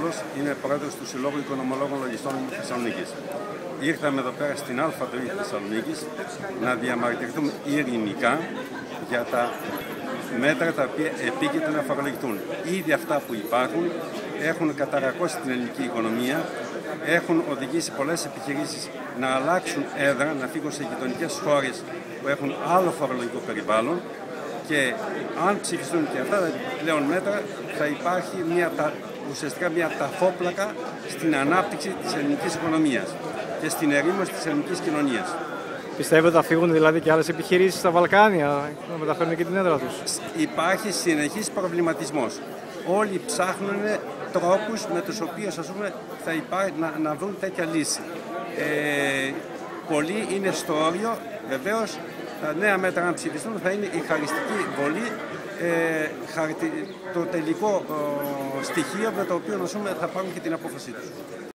Παπαδόπουλος, είμαι πρόεδρος του Συλλόγου Οικονομολόγων Λογιστών Θεσσαλονίκης. Ήρθαμε εδώ πέρα στην Α3 Θεσσαλονίκης να διαμαρτυρηθούμε ειρηνικά για τα μέτρα τα οποία επίκειται να φορολογηθούν. Ήδη αυτά που υπάρχουν έχουν καταρακώσει την ελληνική οικονομία, έχουν οδηγήσει πολλές επιχειρήσεις να αλλάξουν έδρα, να φύγουν σε γειτονικές χώρες που έχουν άλλο φορολογικό περιβάλλον και αν ψηφιστούν και αυτά τα πλέον μέτρα θα υπάρχει μια, ουσιαστικά μια ταφόπλακα στην ανάπτυξη της ελληνικής οικονομίας και στην ερήμωση της ελληνικής κοινωνίας. Πιστεύετε ότι θα φύγουν δηλαδή και άλλες επιχειρήσεις στα Βαλκάνια να μεταφέρουν και την έδρα τους; Υπάρχει συνεχής προβληματισμός. Όλοι ψάχνουν τρόπους με τους οποίους ας πούμε, θα υπάρχει, να, να βρουν τέτοια λύση. Ε, πολλοί είναι στο όριο, βεβαίως τα νέα μέτρα να ψηφιστούν θα είναι η χαριστική βολή, ε, το τελικό στοιχείο με το οποίο θα πάρουν και την απόφασή τους.